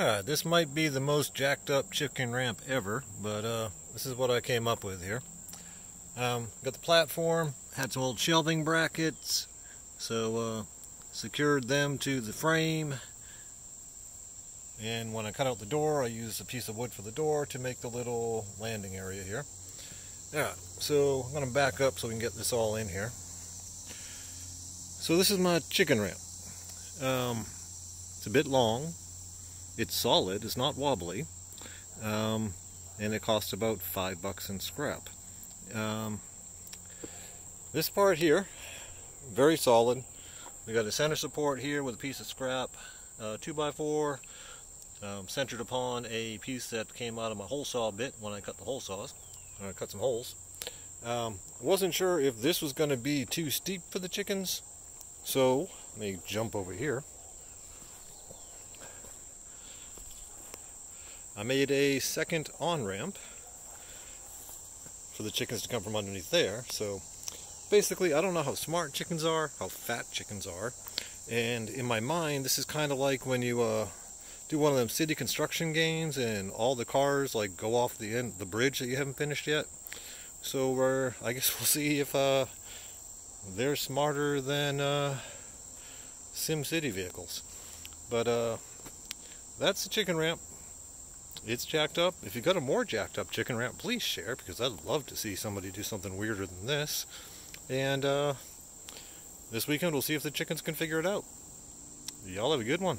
Alright, this might be the most jacked up chicken ramp ever, but uh, this is what I came up with here. Um, got the platform, had some old shelving brackets, so uh, secured them to the frame. And when I cut out the door, I used a piece of wood for the door to make the little landing area here. Yeah, so I'm going to back up so we can get this all in here. So this is my chicken ramp. Um, it's a bit long, it's solid, it's not wobbly, um, and it costs about five bucks in scrap. Um, this part here, very solid. We got a center support here with a piece of scrap, uh, 2x4, um, centered upon a piece that came out of my hole saw bit when I cut the hole saws. I cut some holes. Um, wasn't sure if this was going to be too steep for the chickens, so let me jump over here. I made a second on-ramp for the chickens to come from underneath there. So basically, I don't know how smart chickens are, how fat chickens are. And in my mind, this is kind of like when you uh, do one of them city construction games and all the cars like go off the end, the bridge that you haven't finished yet. So we're, I guess we'll see if uh, they're smarter than uh, Sim City vehicles. But uh, that's the chicken ramp it's jacked up. If you've got a more jacked up chicken ramp, please share because I'd love to see somebody do something weirder than this. And uh, this weekend we'll see if the chickens can figure it out. Y'all have a good one.